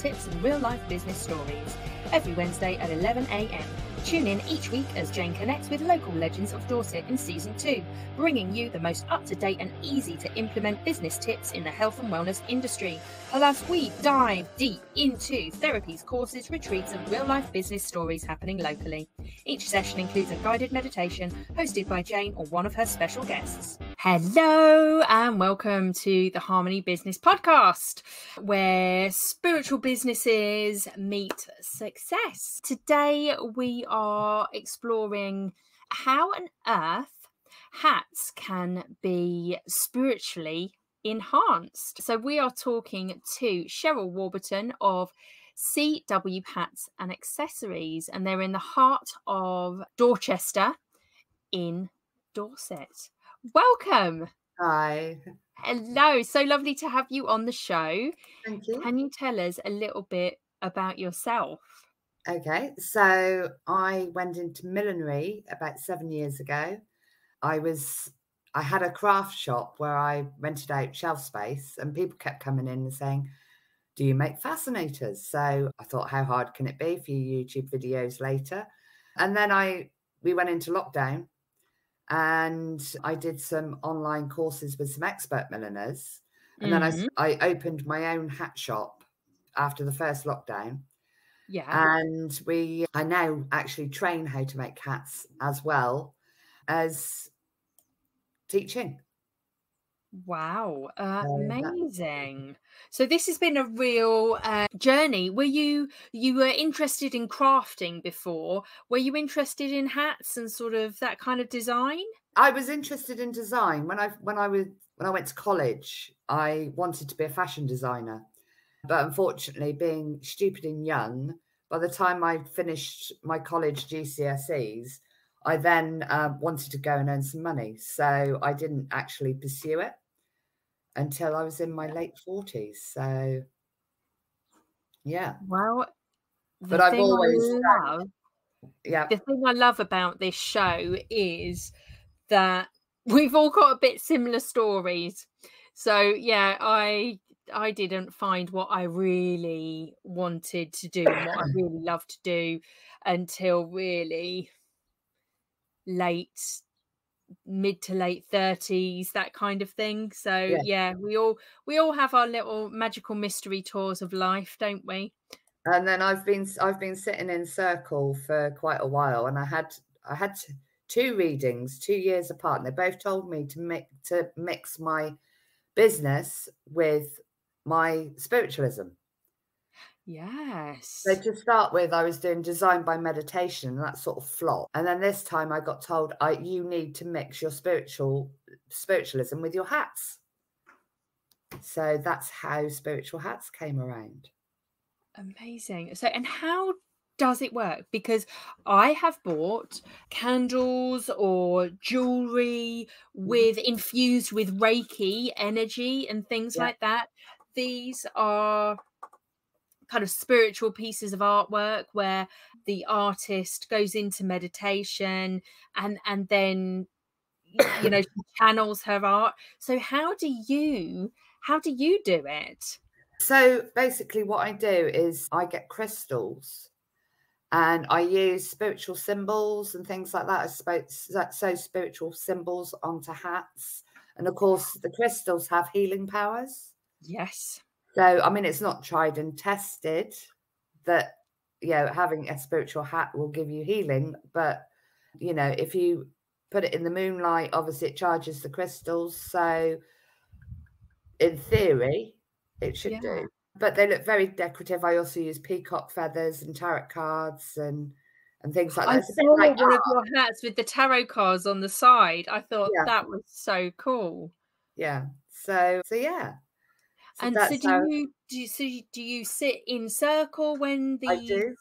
tips and real life business stories. Every Wednesday at 11am. Tune in each week as Jane connects with local legends of Dorset in season two, bringing you the most up to date and easy to implement business tips in the health and wellness industry. Plus, we dive deep into therapies, courses, retreats, and real life business stories happening locally. Each session includes a guided meditation hosted by Jane or one of her special guests. Hello, and welcome to the Harmony Business Podcast, where spiritual businesses meet success. Today, we are exploring how on earth hats can be spiritually enhanced. So, we are talking to Cheryl Warburton of CW Hats and Accessories, and they're in the heart of Dorchester in Dorset. Welcome. Hi. Hello. So lovely to have you on the show. Thank you. Can you tell us a little bit about yourself? Okay. So I went into millinery about seven years ago. I was, I had a craft shop where I rented out shelf space and people kept coming in and saying, do you make fascinators? So I thought, how hard can it be? A few YouTube videos later. And then I, we went into lockdown and I did some online courses with some expert milliners. And mm-hmm. then I, I opened my own hat shop after the first lockdown. Yeah. And we, I now actually train how to make hats as well as teaching. Wow, uh, amazing! So this has been a real uh, journey. Were you you were interested in crafting before? Were you interested in hats and sort of that kind of design? I was interested in design when I when I was when I went to college. I wanted to be a fashion designer, but unfortunately, being stupid and young, by the time I finished my college GCSEs, I then uh, wanted to go and earn some money, so I didn't actually pursue it until I was in my late 40s. So, yeah. Well, but I've always love, yeah. The thing I love about this show is that we've all got a bit similar stories. So, yeah, I I didn't find what I really wanted to do and what I really loved to do until really late mid to late 30s that kind of thing so yeah. yeah. we all we all have our little magical mystery tours of life don't we and then i've been i've been sitting in circle for quite a while and i had i had two readings two years apart and they both told me to make to mix my business with my spiritualism Yes. So to start with, I was doing design by meditation, and that sort of flopped. And then this time, I got told, "I you need to mix your spiritual spiritualism with your hats." So that's how spiritual hats came around. Amazing. So, and how does it work? Because I have bought candles or jewelry mm-hmm. with infused with Reiki energy and things yeah. like that. These are kind of spiritual pieces of artwork where the artist goes into meditation and and then you know channels her art. So how do you how do you do it? So basically what i do is i get crystals and i use spiritual symbols and things like that i suppose so spiritual symbols onto hats. And of course the crystals have healing powers yes so, I mean, it's not tried and tested that, you know, having a spiritual hat will give you healing. But, you know, if you put it in the moonlight, obviously it charges the crystals. So, in theory, it should yeah. do. But they look very decorative. I also use peacock feathers and tarot cards and and things like that. I saw like one of your hats with the tarot cards on the side. I thought yeah. that was so cool. Yeah. So so yeah. So and so do how... you do you, so do you sit in circle when the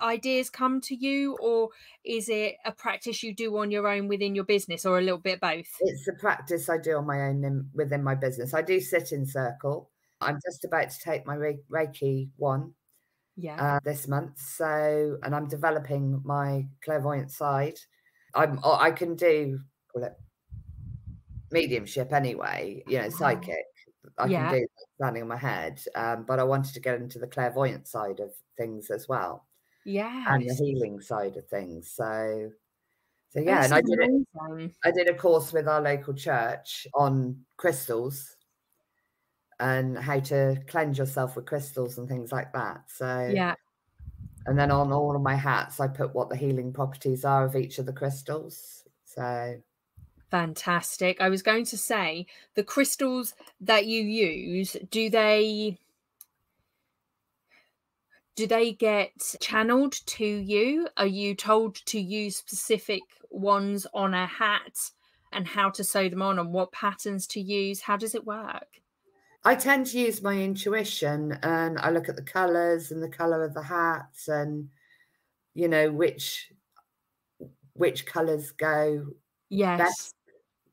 ideas come to you or is it a practice you do on your own within your business or a little bit both? It's a practice i do on my own in, within my business. I do sit in circle. I'm just about to take my reiki one yeah. uh, this month so and i'm developing my clairvoyant side. I'm i can do call it mediumship anyway you know psychic I Yeah. can do standing on my head. Um, but I wanted to get into the clairvoyant side of things as well Yeah. and the healing side of things. So, so yeah, this and I did amazing. I did a course with our local church on crystals and how to cleanse yourself with crystals and things like that. So, Yeah. and then on all of my hats, I put what the healing properties are of each of the crystals. So, Fantastic. I was going to say the crystals that you use, do they do they get channeled to you? Are you told to use specific ones on a hat and how to sew them on and what patterns to use? How does it work? I tend to use my intuition and I look at the colours and the colour of the hats and you know which which colours go Yes. best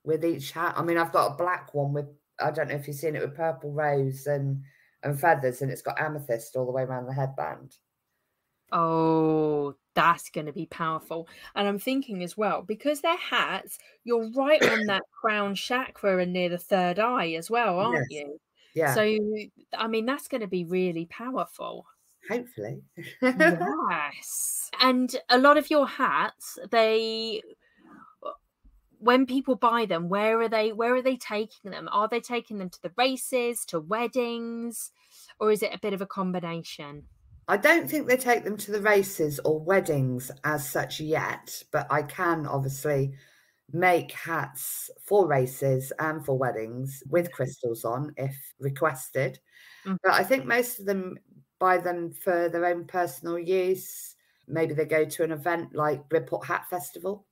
with each hat. I mean, I've got a black one with I don't know if you've seen it with purple rose and and feathers, and it's got amethyst all the way around the headband. Oh, that's going to be powerful. And I'm thinking as well, because they're hats, you're right on that crown chakra and near the third eye as well, aren't Yes. you? Yeah, So, I mean, that's going to be really powerful. hopefully. Yes. And a lot of your hats, they when people buy them, where are they where are they taking them? Are they taking them to the races, to weddings, or is it a bit of a combination? I don't think they take them to the races or weddings as such yet, but I can obviously make hats for races and for weddings with crystals on if requested. Mm. But I think most of them buy them for their own personal use. Maybe they go to an event like Bridport Hat Festival.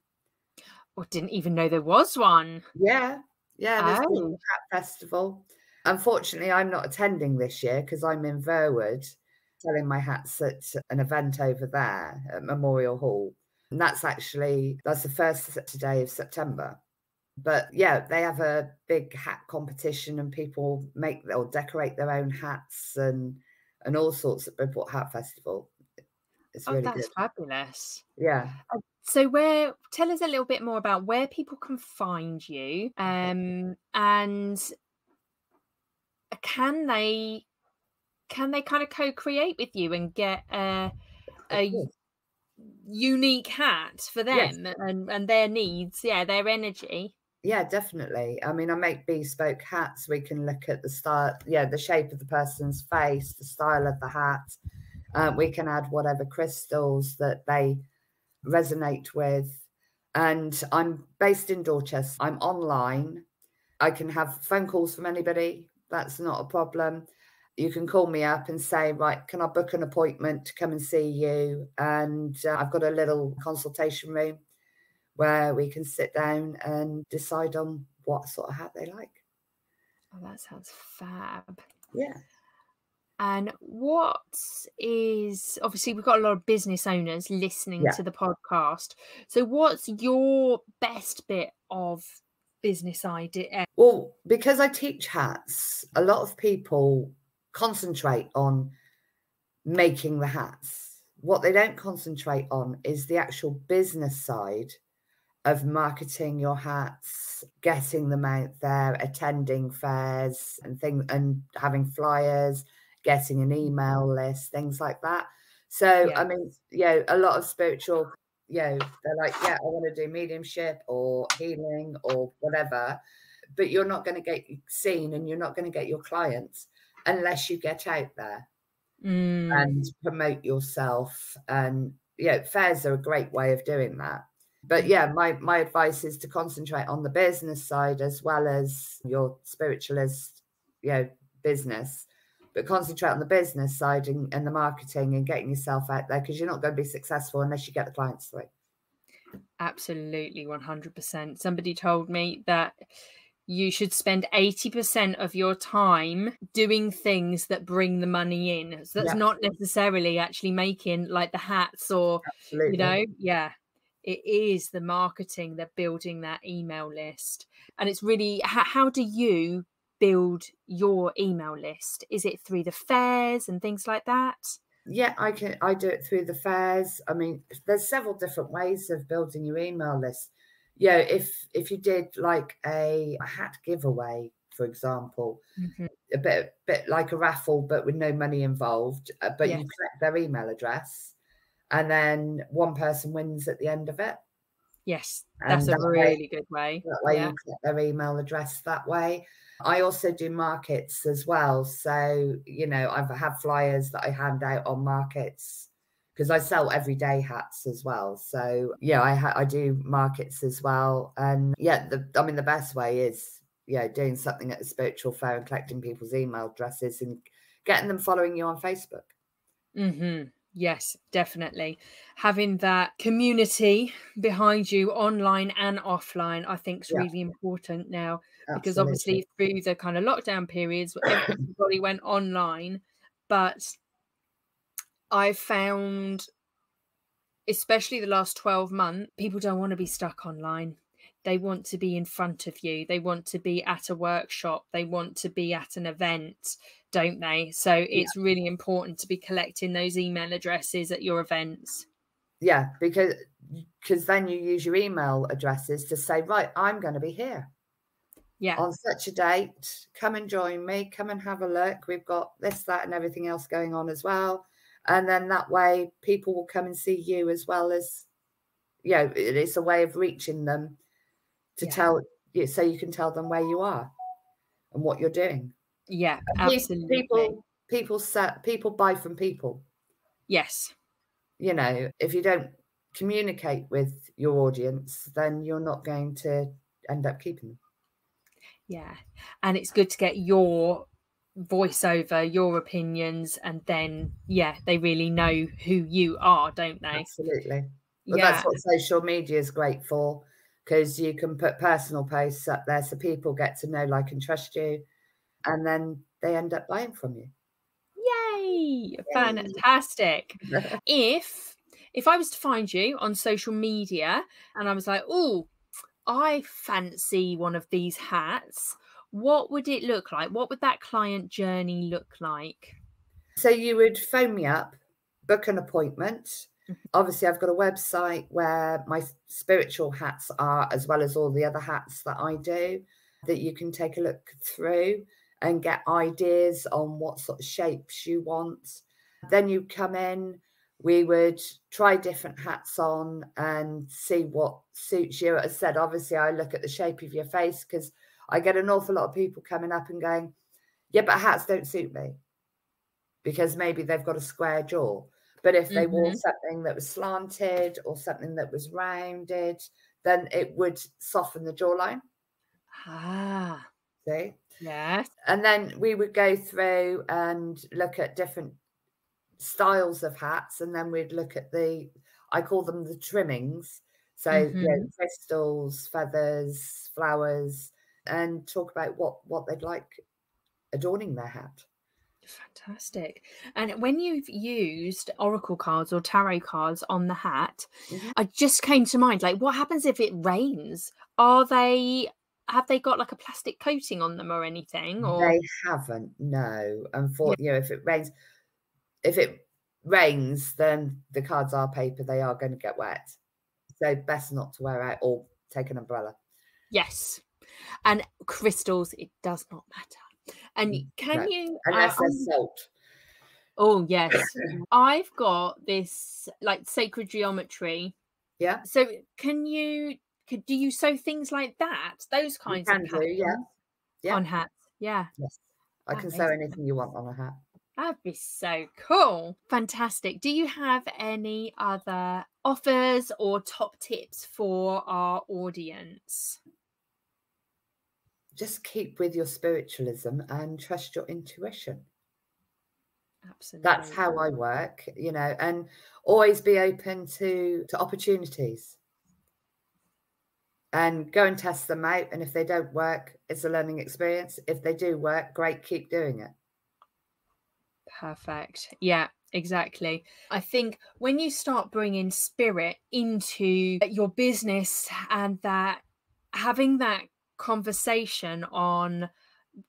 Or didn't even know there was one. Yeah, yeah, there's Oh, Hat Festival. Unfortunately, I'm not attending this year because I'm in Verwood selling my hats at an event over there at Memorial Hall. And that's actually that's the first Saturday of September. But yeah, they have a big hat competition and people make or decorate their own hats and and all sorts at Bridport Hat Festival. It's oh, really that's good. fabulous. Yeah. Um, So where tell us a little bit more about where people can find you um and can they can they kind of co-create with you and get a a unique hat for Yes. them and and their needs yeah their energy Yeah, definitely. I mean, I make bespoke hats. We can look at the style, yeah, the shape of the person's face, the style of the hat. Uh, we can add whatever crystals that they resonate with. And I'm based in Dorchester. I'm online. I can have phone calls from anybody. That's not a problem. You can call me up and say, right, can I book an appointment to come and see you? And uh, I've got a little consultation room where we can sit down and decide on what sort of hat they like. oh that sounds fab Yeah. And what is obviously we've got a lot of business owners listening Yeah. to the podcast so what's your best bit of business idea Well, because I teach hats, a lot of people concentrate on making the hats. What they don't concentrate on is the actual business side of marketing your hats, getting them out there, attending fairs and things and having flyers, getting an email list, things like that. So Yeah. I mean, you know, a lot of spiritual, you know, they're like, yeah, I want to do mediumship or healing or whatever, but you're not going to get seen and you're not going to get your clients unless you get out there Mm, and promote yourself. And yeah fairs are a great way of doing that. But yeah my my advice is to concentrate on the business side as well as your spiritualist you know business but concentrate on the business side and, and the marketing and getting yourself out there because you're not going to be successful unless you get the clients through. Absolutely 100% somebody told me that you should spend 80% of your time doing things that bring the money in. So that's Yeah. not necessarily actually making like the hats or absolutely. you know yeah. It is the marketing they're building that email list. And it's really how, how do you build your email list is it through the fairs and things like that Yeah, I can. I do it through the fairs. I mean, there's several different ways of building your email list. Yeah, if if you did like a, a hat giveaway, for example. Mhm. A bit, bit like a raffle, but with no money involved. uh, But you Yes. collect their email address, and then one person wins at the end of it. Yes, that's a that way- really good way. That way, Yeah. you collect their email address that way. I also do markets as well. So, you know, I've had flyers that I hand out on markets because I sell everyday hats as well. So, yeah, I ha- I do markets as well. And yeah, the I mean, the best way is yeah, doing something at a spiritual fair and collecting people's email addresses and getting them following you on Facebook. hmm Yes, definitely. Having that community behind you online and offline, I think is Yeah. really important now because obviously through the kind of lockdown periods, everybody went online, but I found, especially the last 12 months, people don't want to be stuck online. They want to be in front of you. They want to be at a workshop. They want to be at an event, don't they? So it's really important to be collecting those email addresses at your events. yeah, because because then you use your email addresses to say, right, I'm going to be here. Yeah. on such a date. Come and join me. Come and have a look. We've got this, that, and everything else going on as well. And then that way, people will come and see you as well as, you know, it's a way of reaching them to Yeah. tell you so you can tell them where you are and what you're doing. Yeah, absolutely. People, people set people buy from people. Yes. You know, if you don't communicate with your audience, then you're not going to end up keeping them. Yeah. And it's good to get your voiceover, your opinions, and then, yeah, they really know who you are, don't they? Absolutely. Well, yeah. that's what social media is great for because you can put personal posts up there so people get to know, like, and trust you, and then they end up buying from you. Yay! Fantastic. if if I was to find you on social media and I was like, oh, I fancy one of these hats, what would it look like? What would that client journey look like? So you would phone me up, book an appointment. Obviously, I've got a website where my spiritual hats are, as well as all the other hats that I do, that you can take a look through and get ideas on what sort of shapes you want. Then you come in, we would try different hats on and see what suits you. As I said, obviously, I look at the shape of your face because I get an awful lot of people coming up and going, Yeah, but hats don't suit me because maybe they've got a square jaw. But if they wore Mhm. something that was slanted or something that was rounded, then it would soften the jawline. Ah, See? yes. And then we would go through and look at different styles of hats. And then we'd look at the, I call them the trimmings. So, you know, crystals, feathers, flowers, and talk about what, what they'd like adorning their hat. Fantastic. And when you've used oracle cards or tarot cards on the hat, Mhm. I just came to mind like what happens if it rains? Are they have they got like a plastic coating on them or anything or They haven't, no. Unfortunately, you know, if it rains, if it rains, then the cards are paper, they are going to get wet. So best not to wear out or take an umbrella. yes. And crystals it does not matter. And Mm, can no. you uh, Unless um, there's salt. Oh yes. I've got this like sacred geometry. Yeah. So can you could do you sew things like that? Those kinds of do, yeah. Yeah. on hats. Yeah. Yes. I That can sew sense. anything you want on a hat. That'd be so cool. Fantastic. Do you have any other offers or top tips for our audience? Just keep with your spiritualism and trust your intuition. Absolutely. That's how I work, you know, and always be open to to opportunities. And go and test them out. And if they don't work, it's a learning experience. If they do work, great, keep doing it. Perfect. Yeah, exactly. I think when you start bringing spirit into your business and that having that conversation on,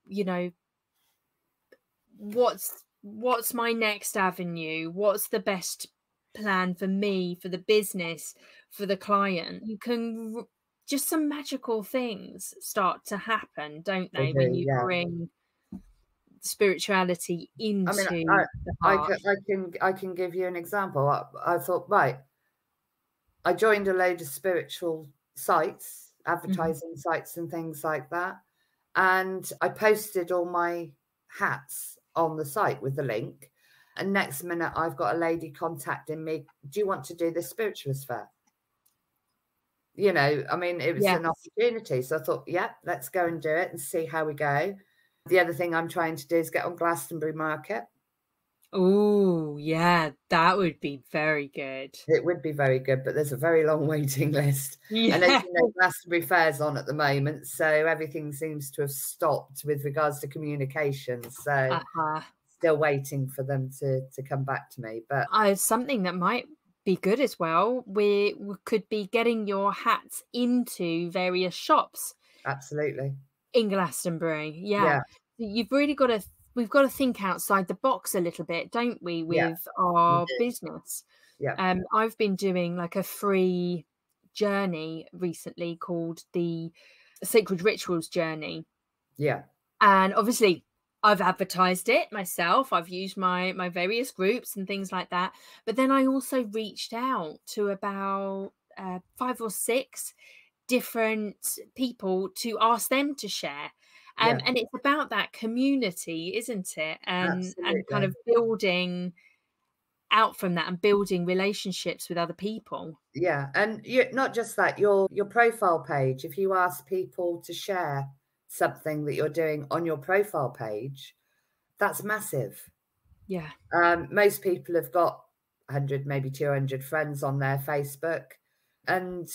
you know, what's what's my next avenue? What's the best plan for me, for the business, for the client? You can just some magical things start to happen, don't they? They when you yeah. bring spirituality into I mean, I, the I can, I can I can give you an example. I, I thought, right, I joined a load of spiritual sites, Mm-hmm. advertising sites, and things like that, and I posted all my hats on the site with the link. And next minute, I've got a lady contacting me. Do you want to do this spiritualist fair? You know, I mean, it was an opportunity. So I thought, yeah, let's go and do it and see how we go. The other thing I'm trying to do is get on Glastonbury Market. Oh, yeah, that would be very good. It would be very good, but there's a very long waiting list. Yeah. And as you know, Glastonbury Fair's on at the moment, so everything seems to have stopped with regards to communication. So uh-huh. still waiting for them to to come back to me. But uh, something that might be good as well. We, we could be getting your hats into various shops absolutely, in Glastonbury. Yeah. Yeah. You've really got to we've got to think outside the box a little bit, don't we, with Yeah, our do. business. Yeah. Um I've been doing like a free journey recently called the Sacred Rituals Journey. yeah, and obviously I've advertised it myself. I've used my my various groups and things like that. But then I also reached out to about uh, five or six different people to ask them to share. Um, Yeah. And it's about that community, isn't it? And and kind of building out from that and building relationships with other people. yeah. And you not just that, your your profile page. If you ask people to share something that you're doing on your profile page, that's massive. Yeah. Um, most people have got 100, maybe 200 friends on their Facebook. And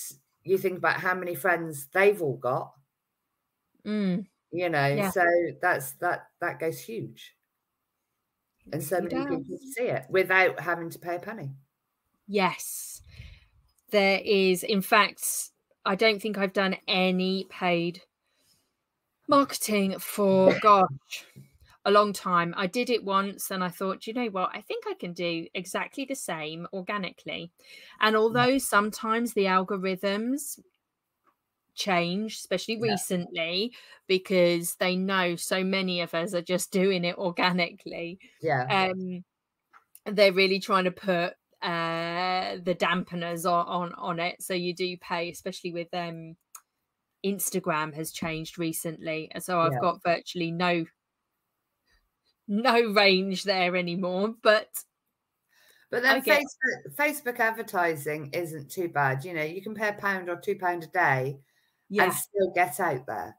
you think about how many friends they've all got, Mm, you know, Yeah. so that's that that goes huge. And so many people see it without having to pay a penny. Yes. There is, in fact, I don't think I've done any paid marketing for gosh, a long time. I did it once and I thought, you know what, I think I can do exactly the same organically. And mm. although sometimes the algorithms change, especially Yeah. recently, because they know so many of us are just doing it organically Yeah. um they're really trying to put uh the dampeners on, on on it so you do pay especially with um instagram has changed recently and so i've Yeah. got virtually no no range there anymore but But then get- Facebook, Facebook advertising isn't too bad. You know, you can pay a pound or two pound a day and still get out there.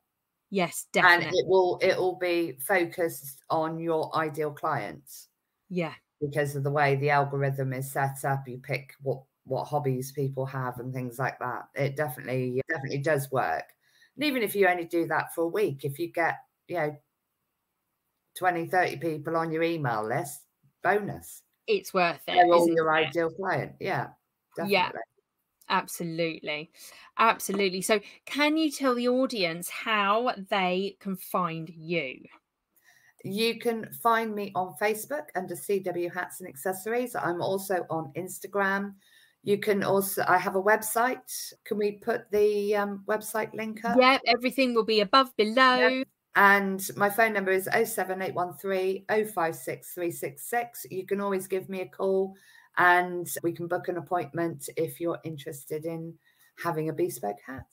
yes definitely. And it will it will be focused on your ideal clients. yeah because of the way the algorithm is set up you pick what what hobbies people have and things like that it definitely definitely does work and even if you only do that for a week if you get you know 20 30 people on your email list bonus it's worth it they're all your it? ideal client yeah definitely. Yeah. Absolutely. Absolutely. So, can you tell the audience how they can find you? You can find me on Facebook under CW Hats and Accessories. I'm also on Instagram. You can also, I have a website. Can we put the um, website link up? Yeah, everything will be above below. And my phone number is 07813 056 366. You can always give me a call and we can book an appointment if you're interested in having a bespoke hat.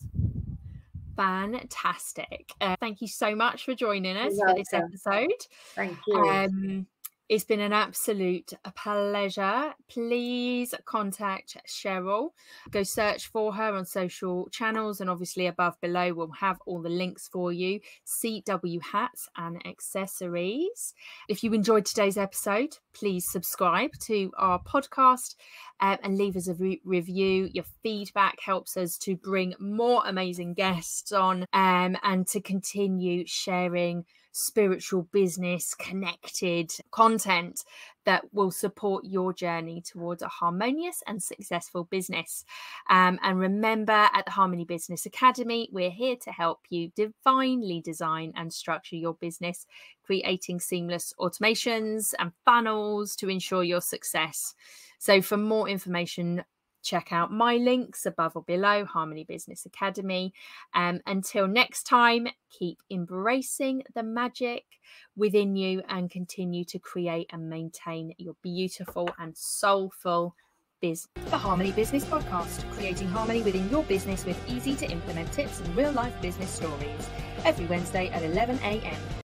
Fantastic. Uh, thank you so much for joining us for this episode. Thank you. Um, it's been an absolute pleasure. Please contact Cheryl. Go search for her on social channels, and obviously above below we'll have all the links for you. CW hats and accessories. If you enjoyed today's episode, please subscribe to our podcast um, and leave us a re- review. Your feedback helps us to bring more amazing guests on um, and to continue sharing spiritual business connected content that will support your journey towards a harmonious and successful business. Um, and remember, at the Harmony Business Academy, we're here to help you divinely design and structure your business, creating seamless automations and funnels to ensure your success. So, for more information check out my links above or below Harmony Business Academy. Um, until next time, keep embracing the magic within you and continue to create and maintain your beautiful and soulful business. The Harmony Business Podcast, creating harmony within your business with easy to implement tips and real life business stories. Every Wednesday at 11 a.m.